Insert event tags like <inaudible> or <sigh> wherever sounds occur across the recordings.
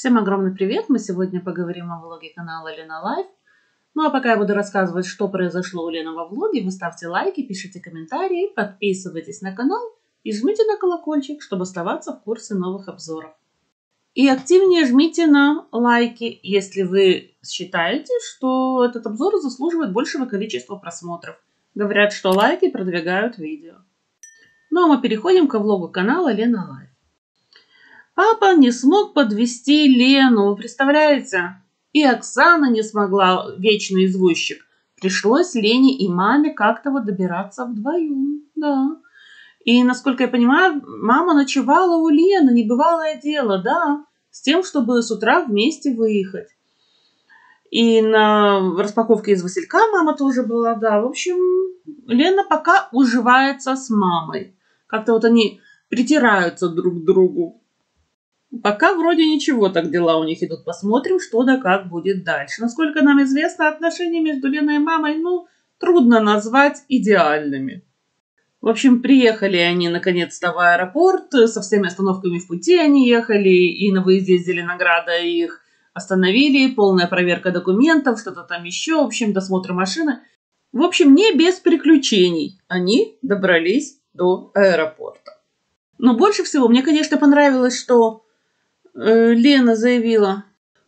Всем огромный привет! Мы сегодня поговорим о влоге канала Лена Life. Ну а пока я буду рассказывать, что произошло у Лены во влоге, вы ставьте лайки, пишите комментарии, подписывайтесь на канал и жмите на колокольчик, чтобы оставаться в курсе новых обзоров. И активнее жмите на лайки, если вы считаете, что этот обзор заслуживает большего количества просмотров. Говорят, что лайки продвигают видео. Ну а мы переходим к влогу канала Лена Life. Папа не смог подвести Лену, вы представляете? И Оксана не смогла, вечный извозчик. Пришлось Лене и маме как-то вот добираться вдвоем, да. И, насколько я понимаю, мама ночевала у Лены, небывалое дело, да, с тем, чтобы с утра вместе выехать. И на распаковке из Василька мама тоже была, да. В общем, Лена пока уживается с мамой. Как-то вот они притираются друг к другу. Пока вроде ничего, так дела у них идут. Посмотрим, что да как будет дальше. Насколько нам известно, отношения между Леной и мамой, ну, трудно назвать идеальными. В общем, приехали они наконец-то в аэропорт, со всеми остановками в пути они ехали, и на выезде из Зеленограда их остановили, полная проверка документов, что-то там еще, в общем, досмотр машины. В общем, не без приключений они добрались до аэропорта. Но больше всего мне, конечно, понравилось, что Э, Лена заявила,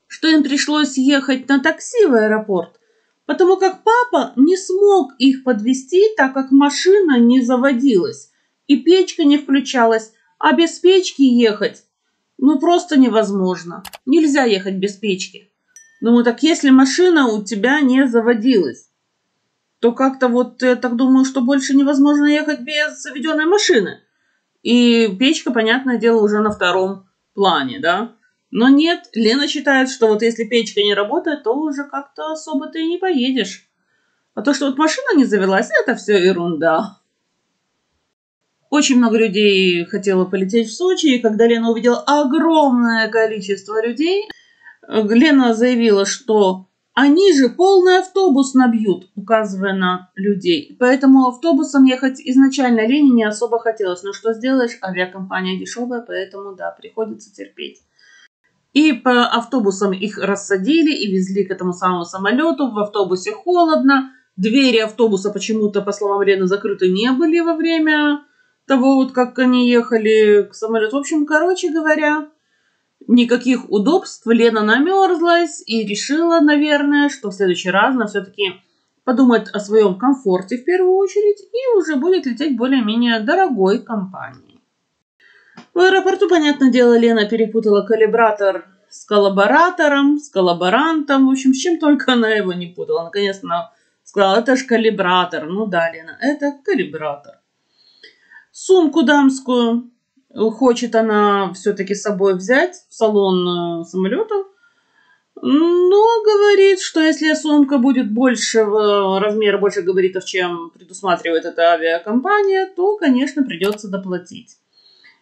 что им пришлось ехать на такси в аэропорт, потому как папа не смог их подвести, так как машина не заводилась и печка не включалась, а без печки ехать ну просто невозможно. Нельзя ехать без печки. Ну так если машина у тебя не заводилась, то как-то вот я так думаю, что больше невозможно ехать без заведенной машины. И печка, понятное дело, уже на втором плане, да. Но нет, Лена считает, что вот если печка не работает, то уже как-то особо ты не поедешь. А то, что вот машина не завелась, это все ерунда. Очень много людей хотело полететь в Сочи, и когда Лена увидела огромное количество людей, Лена заявила, что они же полный автобус набьют, указывая на людей. Поэтому автобусом ехать изначально Лене не особо хотелось. Но что сделаешь, авиакомпания дешевая, поэтому да, приходится терпеть. И по автобусам их рассадили и везли к этому самому самолету. В автобусе холодно. Двери автобуса почему-то, по словам Лены, закрыты не были во время того, вот как они ехали к самолету. В общем, короче говоря, никаких удобств. Лена намерзлась и решила, наверное, что в следующий раз она все-таки подумает о своем комфорте в первую очередь и уже будет лететь более-менее дорогой компанией. В аэропорту, понятное дело, Лена перепутала калибратор с коллаборатором, с коллаборантом, в общем, с чем только она его не путала. Наконец она сказала, это же калибратор. Ну да, Лена, это калибратор. Сумку дамскую хочет она все-таки с собой взять в салон э, самолета, но говорит, что если сумка будет большего размера, больше габаритов, чем предусматривает эта авиакомпания, то, конечно, придется доплатить.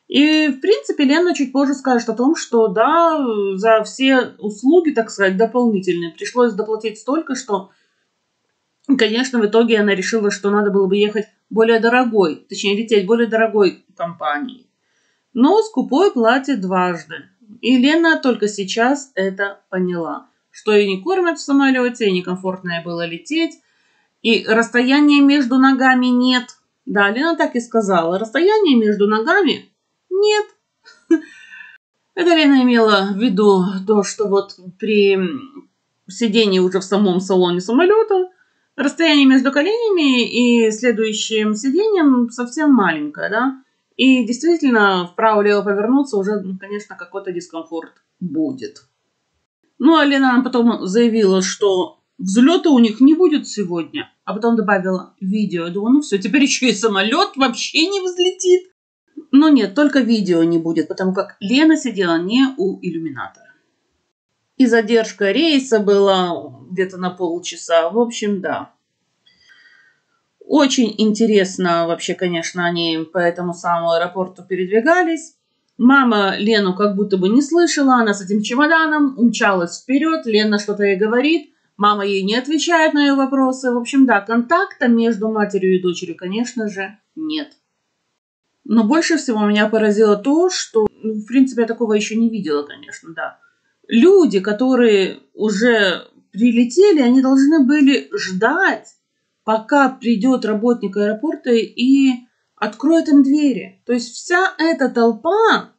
И, в принципе, Лена чуть позже скажет о том, что, да, за все услуги, так сказать, дополнительные пришлось доплатить столько, что, конечно, в итоге она решила, что надо было бы ехать более дорогой, точнее, лететь более дорогой компанией. Но скупой платит дважды. И Лена только сейчас это поняла. Что и не кормят в самолете, и некомфортно было лететь. И расстояния между ногами нет. Да, Лена так и сказала. Расстояния между ногами нет. <laughs> Это Лена имела в виду то, что вот при сидении уже в самом салоне самолета расстояние между коленями и следующим сиденьем совсем маленькое, да. И действительно, вправо-лево повернуться уже, ну, конечно, какой-то дискомфорт будет. Ну, а Лена нам потом заявила, что взлета у них не будет сегодня. А потом добавила видео. Я думаю, ну все, теперь еще и самолет вообще не взлетит. Но нет, только видео не будет, потому как Лена сидела не у иллюминатора. И задержка рейса была где-то на полчаса. В общем, да. Очень интересно вообще, конечно, они по этому самому аэропорту передвигались. Мама Лену как будто бы не слышала, она с этим чемоданом умчалась вперед, Лена что-то ей говорит, мама ей не отвечает на ее вопросы. В общем, да, контакта между матерью и дочерью, конечно же, нет. Но больше всего меня поразило то, что, ну, в принципе, я такого еще не видела, конечно, да. люди, которые уже прилетели, они должны были ждать, пока придет работник аэропорта и откроет им двери. То есть вся эта толпа,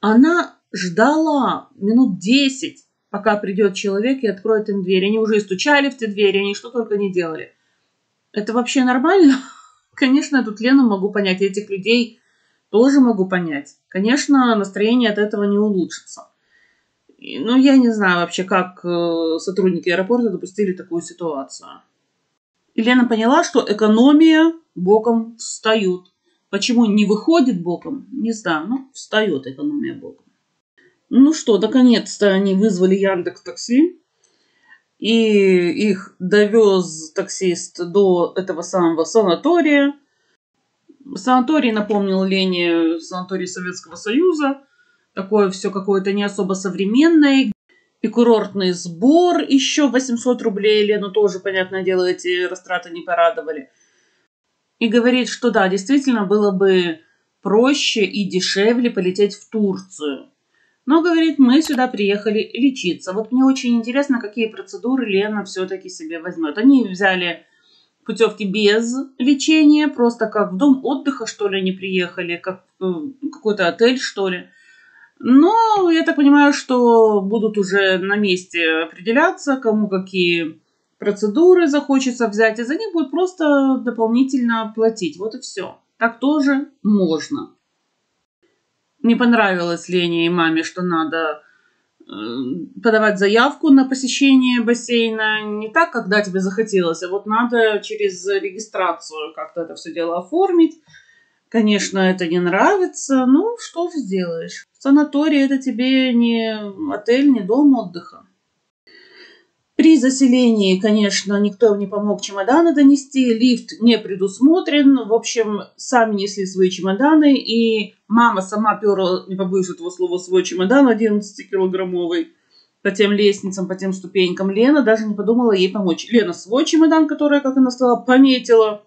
она ждала минут 10, пока придет человек и откроет им дверь. Они уже и стучали в те двери, они что только не делали. Это вообще нормально? <laughs> Конечно, тут Лену могу понять, этих людей тоже могу понять. Конечно, настроение от этого не улучшится. Ну, я не знаю вообще, как э, сотрудники аэропорта допустили такую ситуацию. И Лена поняла, что экономия боком встают. Почему не выходит боком, не знаю, но встает экономия боком. Ну что, наконец-то они вызвали Яндекс Такси. И их довез таксист до этого самого санатория. Санаторий напомнил Лене санаторий Советского Союза. Такое все какое-то не особо современное. И курортный сбор еще 800 рублей. Лену тоже, понятное дело, эти растраты не порадовали. И говорит, что да, действительно было бы проще и дешевле полететь в Турцию. Но, говорит, мы сюда приехали лечиться. Вот мне очень интересно, какие процедуры Лена все-таки себе возьмет. Они взяли путевки без лечения, просто как в дом отдыха, что ли, они приехали, как какой-то отель, что ли. Но я так понимаю, что будут уже на месте определяться, кому какие процедуры захочется взять, и за них будет просто дополнительно платить. Вот и все. Так тоже можно. Не понравилось Лене и маме, что надо э, подавать заявку на посещение бассейна не так, когда тебе захотелось, а вот надо через регистрацию как-то это все дело оформить. Конечно, это не нравится, ну что сделаешь. Санаторий это тебе не отель, не дом отдыха. При заселении, конечно, никто не помог чемоданы донести, лифт не предусмотрен. В общем, сами несли свои чемоданы, и мама сама перла, не побоюсь этого слова, свой чемодан 11-килограммовый по тем лестницам, по тем ступенькам. Лена даже не подумала ей помочь. Лена свой чемодан, который, как она сказала, пометила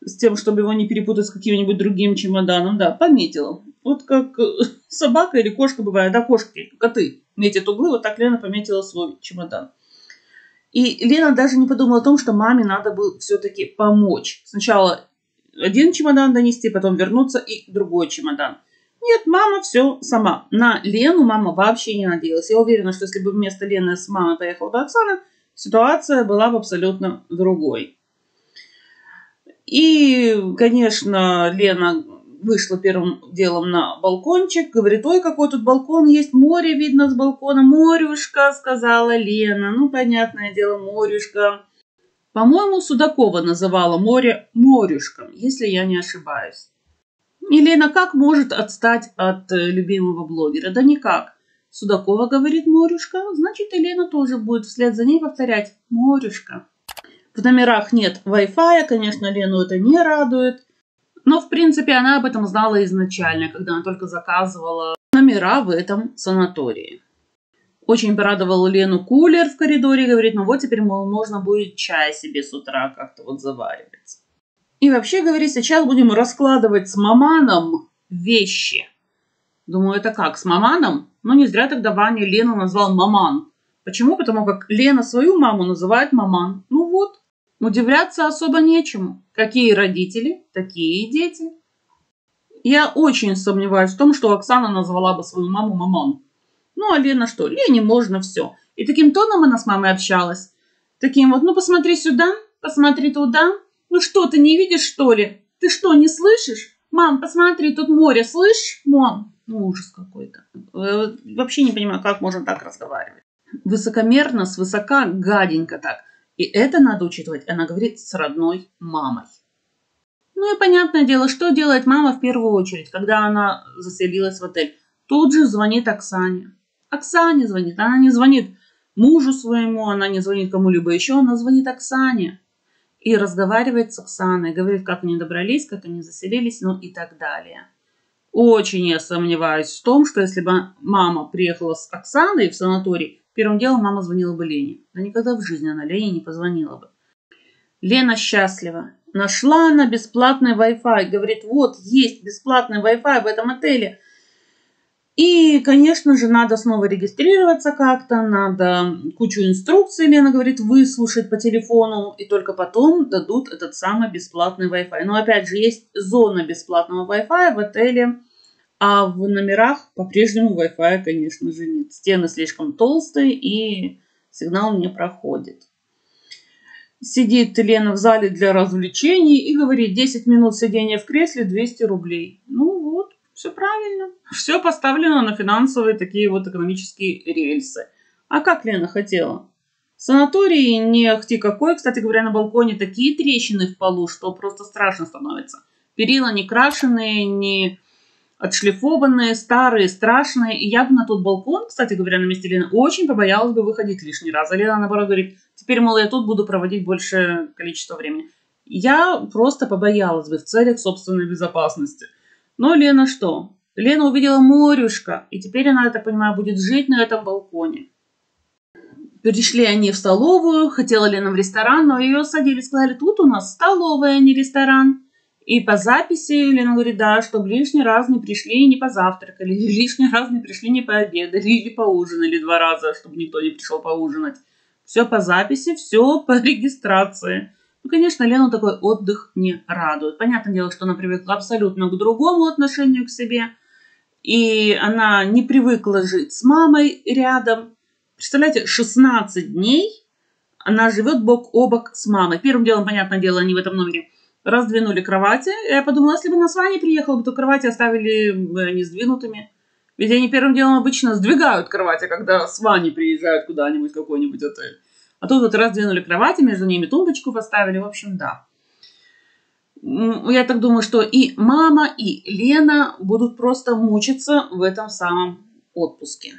с тем, чтобы его не перепутать с каким-нибудь другим чемоданом. Да, пометила. Вот как <laughs> собака или кошка бывает, да, кошки, коты метят углы, вот так Лена пометила свой чемодан. И Лена даже не подумала о том, что маме надо было все-таки помочь. Сначала один чемодан донести, потом вернуться и другой чемодан. Нет, мама все сама. На Лену мама вообще не надеялась. Я уверена, что если бы вместо Лены с мамой поехала бы Оксана, ситуация была бы абсолютно другой. И, конечно, Лена вышла первым делом на балкончик, говорит, ой, какой тут балкон есть, море видно с балкона, морюшка, сказала Лена. Ну, понятное дело, морюшка. По-моему, Судакова называла море морюшком, если я не ошибаюсь. И Лена как может отстать от э, любимого блогера? Да никак. Судакова говорит морюшка, значит и Лена тоже будет вслед за ней повторять морюшка. В номерах нет Wi-Fi, конечно, Лену это не радует. Но, в принципе, она об этом знала изначально, когда она только заказывала номера в этом санатории. Очень порадовал Лену кулер в коридоре, говорит, ну вот теперь, можно будет чай себе с утра как-то вот заваривать. И вообще, говорит, сейчас будем раскладывать с маманом вещи. Думаю, это как, с маманом? Ну, не зря тогда Ваня Лену назвал маман. Почему? Потому как Лена свою маму называет маман. Ну вот, Удивляться особо нечему. Какие родители, такие и дети. Я очень сомневаюсь в том, что Оксана назвала бы свою маму мамон. Ну, а Лена что? Лене можно все. И таким тоном она с мамой общалась. Таким вот, ну посмотри сюда, посмотри туда. Ну что, ты не видишь, что ли? Ты что, не слышишь? Мам, посмотри, тут море, слышишь? Мам, ну ужас какой-то. Э, вообще не понимаю, как можно так разговаривать. Высокомерно, свысока, гаденько так. И это надо учитывать, она говорит с родной мамой. Ну и понятное дело, что делает мама в первую очередь, когда она заселилась в отель. Тут же звонит Оксане. Оксане звонит. Она не звонит мужу своему, она не звонит кому-либо еще, она звонит Оксане. И разговаривает с Оксаной, говорит, как они добрались, как они заселились, ну и так далее. Очень я сомневаюсь в том, что если бы мама приехала с Оксаной в санаторий, Первым делом мама звонила бы Лене. Но никогда в жизни она Лене не позвонила бы. Лена счастлива. Нашла она бесплатный Wi-Fi. Говорит, вот, есть бесплатный Wi-Fi в этом отеле. И, конечно же, надо снова регистрироваться как-то, надо кучу инструкций, Лена говорит, выслушать по телефону, и только потом дадут этот самый бесплатный Wi-Fi. Но опять же, есть зона бесплатного Wi-Fi в отеле, а в номерах по-прежнему Wi-Fi, конечно же, нет. Стены слишком толстые, и сигнал не проходит. Сидит Лена в зале для развлечений и говорит, 10 минут сидения в кресле 200 рублей. Ну вот, все правильно. Все поставлено на финансовые такие вот экономические рельсы. А как Лена хотела? Санаторий не ахти какой. Кстати говоря, на балконе такие трещины в полу, что просто страшно становится. Перила не крашеные, не отшлифованные, старые, страшные. И я бы на тот балкон, кстати говоря, на месте Лены, очень побоялась бы выходить лишний раз. А Лена, наоборот, говорит, теперь, мол, я тут буду проводить больше количества времени. Я просто побоялась бы в целях собственной безопасности. Но Лена что? Лена увидела морюшка, и теперь она, я так понимаю, будет жить на этом балконе. Пришли они в столовую, хотела Лена в ресторан, но ее садили, сказали, тут у нас столовая, а не ресторан. И по записи Лена говорит, да, чтобы лишний раз не пришли и не позавтракали, или <laughs> лишний раз не пришли, не пообедали, или поужинали два раза, чтобы никто не пришел поужинать. Все по записи, все по <laughs> регистрации. Ну, конечно, Лену такой отдых не радует. Понятное дело, что она привыкла абсолютно к другому отношению к себе. И она не привыкла жить с мамой рядом. Представляете, 16 дней она живет бок о бок с мамой. Первым делом, понятное дело, они в этом номере раздвинули кровати. Я подумала, если бы на с Ваней приехала, то кровати оставили бы не сдвинутыми. Ведь они первым делом обычно сдвигают кровати, когда с Ваней приезжают куда-нибудь в какой-нибудь отель. А тут вот раздвинули кровати, между ними тумбочку поставили. В общем, да. Я так думаю, что и мама, и Лена будут просто мучиться в этом самом отпуске.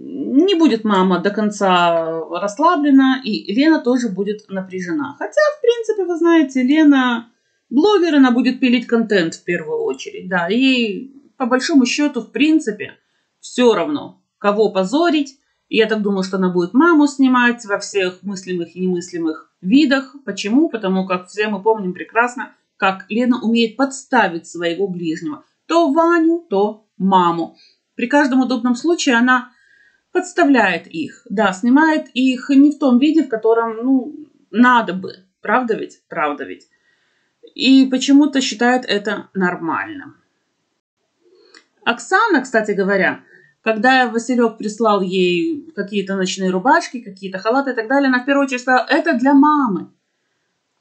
Не будет мама до конца расслаблена, и Лена тоже будет напряжена. Хотя, в принципе, вы знаете, Лена блогер, она будет пилить контент в первую очередь. Да, ей по большому счету, в принципе, все равно, кого позорить, и я так думаю, что она будет маму снимать во всех мыслимых и немыслимых видах. Почему? Потому как все мы помним прекрасно, как Лена умеет подставить своего ближнего. То Ваню, то маму. При каждом удобном случае она подставляет их. Да, снимает их не в том виде, в котором, ну, надо бы. Правда ведь? Правда ведь. И почему-то считает это нормальным. Оксана, кстати говоря, когда Василек прислал ей какие-то ночные рубашки, какие-то халаты и так далее, она в первую очередь сказала, это для мамы.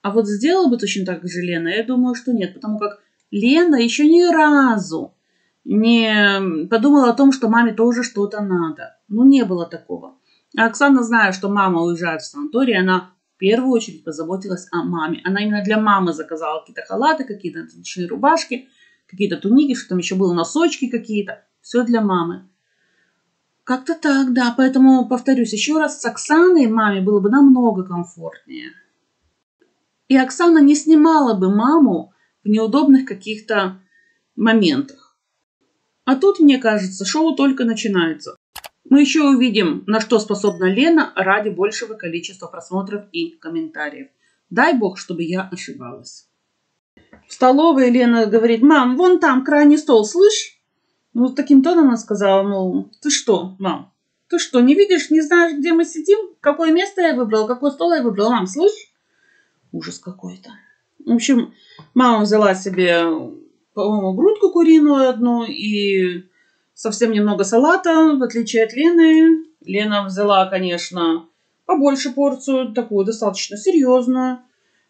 А вот сделала бы точно так же Лена? Я думаю, что нет, потому как Лена еще ни разу не подумала о том, что маме тоже что-то надо. Ну, не было такого. А Оксана, зная, что мама уезжает в санаторий, она в первую очередь позаботилась о маме. Она именно для мамы заказала какие-то халаты, какие-то ночные рубашки, какие-то туники, что там еще было, носочки какие-то. Все для мамы. Как-то так, да. Поэтому, повторюсь еще раз, с Оксаной маме было бы намного комфортнее. И Оксана не снимала бы маму в неудобных каких-то моментах. А тут, мне кажется, шоу только начинается. Мы еще увидим, на что способна Лена ради большего количества просмотров и комментариев. Дай бог, чтобы я ошибалась. В столовой Лена говорит, мам, вон там крайний стол, слышь? Ну, таким тоном она сказала, мол, ты что, мам, ты что, не видишь, не знаешь, где мы сидим? Какое место я выбрала, какой стол я выбрала? Мам, слышь? Ужас какой-то. В общем, мама взяла себе, по-моему, грудку куриную одну и совсем немного салата, в отличие от Лены. Лена взяла, конечно, побольше порцию, такую достаточно серьезную.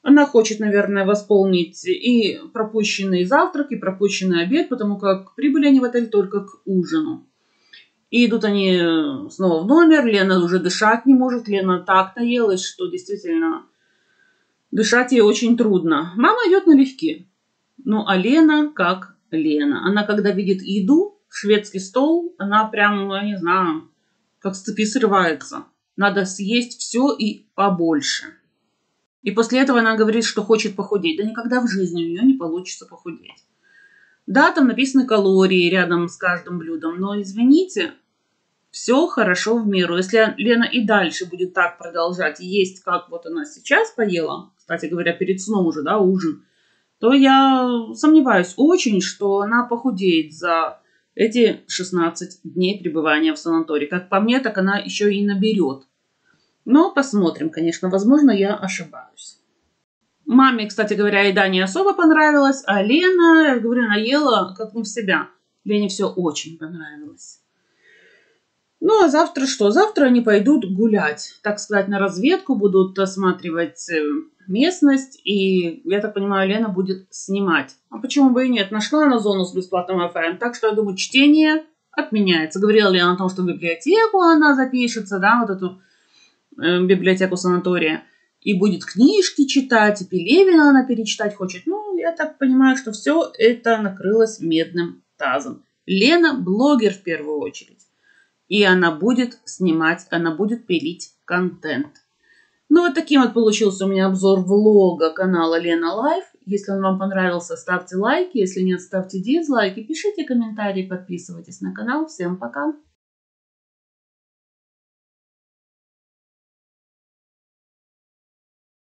Она хочет, наверное, восполнить и пропущенный завтрак, и пропущенный обед, потому как прибыли они в отель только к ужину. И идут они снова в номер, Лена уже дышать не может, Лена так наелась, что действительно дышать ей очень трудно. Мама идет налегке. Ну, а Лена как Лена. Она, когда видит еду, шведский стол, она прям, я не знаю, как с цепи срывается. Надо съесть все и побольше. И после этого она говорит, что хочет похудеть. Да никогда в жизни у нее не получится похудеть. Да, там написаны калории рядом с каждым блюдом, но извините, все хорошо в меру. Если Лена и дальше будет так продолжать есть, как вот она сейчас поела, кстати говоря, перед сном уже, да, ужин, то я сомневаюсь очень, что она похудеет за эти 16 дней пребывания в санатории. Как по мне, так она еще и наберет. Но посмотрим, конечно, возможно, я ошибаюсь. Маме, кстати говоря, еда не особо понравилась, а Лена, я говорю, она ела как не в себя. Лене все очень понравилось. Ну, а завтра что? Завтра они пойдут гулять, так сказать, на разведку, будут осматривать э, местность, и, я так понимаю, Лена будет снимать. А почему бы и нет? Нашла на зону с бесплатным Wi-Fi, так что, я думаю, чтение отменяется. Говорила Лена о том, что в библиотеку она запишется, да, вот эту э, библиотеку санатория, и будет книжки читать, и Пелевина она перечитать хочет. Ну, я так понимаю, что все это накрылось медным тазом. Лена блогер в первую очередь. И она будет снимать, она будет пилить контент. Ну, вот таким вот получился у меня обзор влога канала Лена Life. Если он вам понравился, ставьте лайки. Если нет, ставьте дизлайки. Пишите комментарии, подписывайтесь на канал. Всем пока!